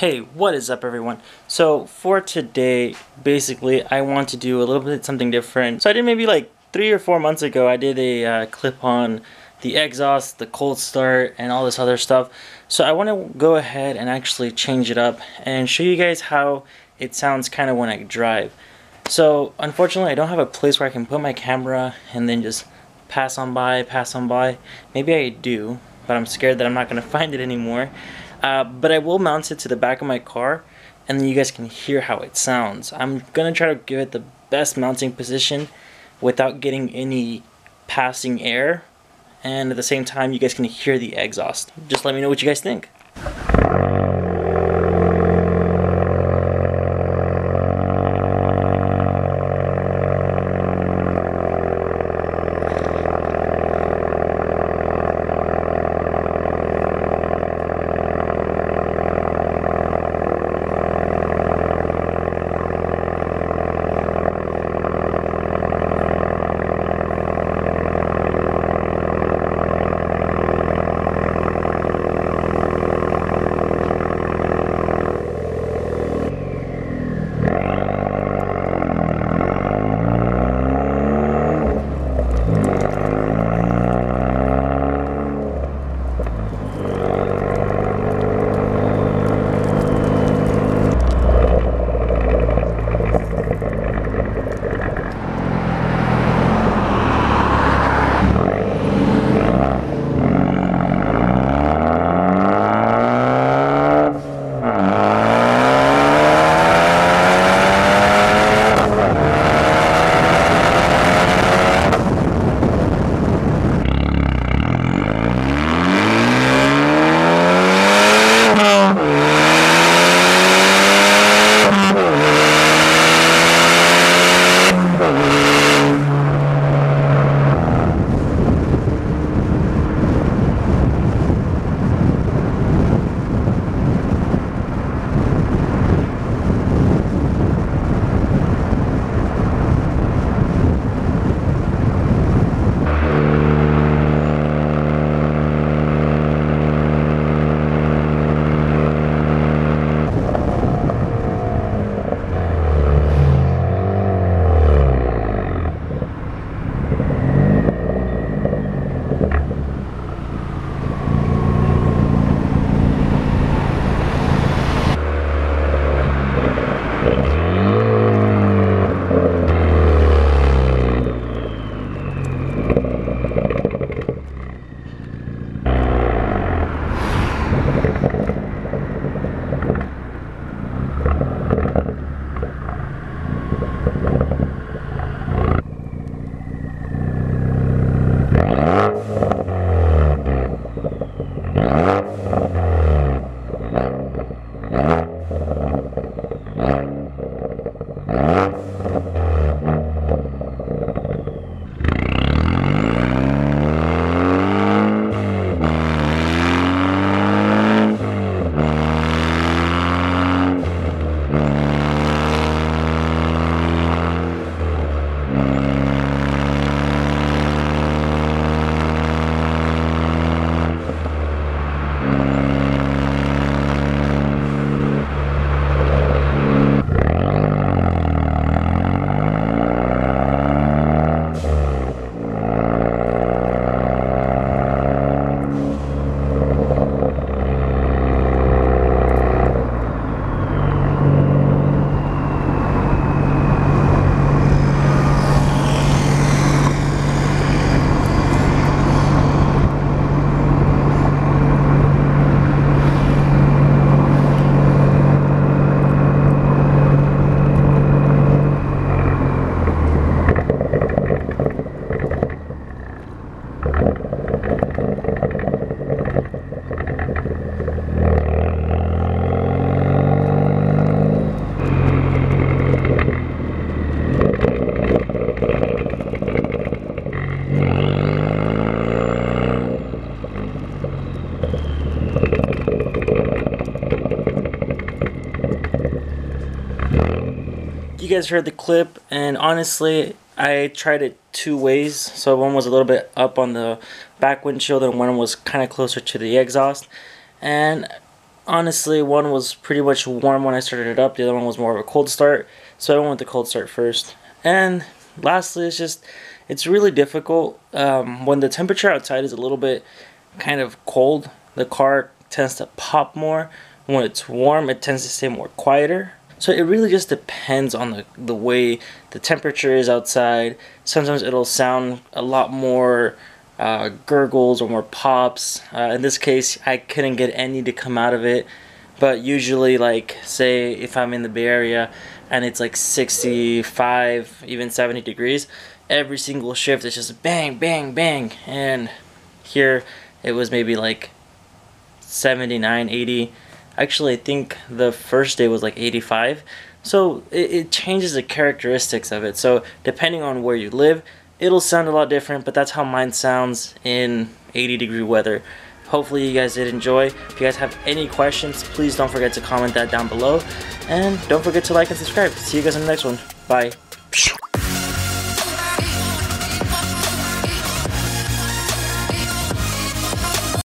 Hey, what is up everyone? So for today, basically, I want to do a little bit something different. So I did maybe like three or four months ago, I did a uh, clip on the exhaust, the cold start, and all this other stuff. So I want to go ahead and actually change it up and show you guys how it sounds kind of when I drive. So unfortunately, I don't have a place where I can put my camera and then just pass on by, pass on by. Maybe I do, but I'm scared that I'm not going to find it anymore. Uh, but I will mount it to the back of my car and then you guys can hear how it sounds. I'm going to try to give it the best mounting position without getting any passing air and at the same time you guys can hear the exhaust. Just let me know what you guys think. Guys heard the clip, and honestly, I tried it two ways. So one was a little bit up on the back windshield, and one was kind of closer to the exhaust. And honestly, one was pretty much warm when I started it up. The other one was more of a cold start. So I went with the cold start first. And lastly, it's just, it's really difficult. Um, when the temperature outside is a little bit kind of cold, the car tends to pop more. When it's warm, it tends to stay more quieter. So it really just depends on the, the way the temperature is outside. Sometimes it'll sound a lot more uh, gurgles or more pops. Uh, in this case, I couldn't get any to come out of it. But usually, like, say if I'm in the Bay Area and it's like 65, even 70 degrees, every single shift is just bang, bang, bang. And here it was maybe like 79, 80. Actually, I think the first day was like 85. So it, it changes the characteristics of it. So depending on where you live, it'll sound a lot different, but that's how mine sounds in 80 degree weather. Hopefully you guys did enjoy. If you guys have any questions, please don't forget to comment that down below. And don't forget to like and subscribe. See you guys in the next one. Bye.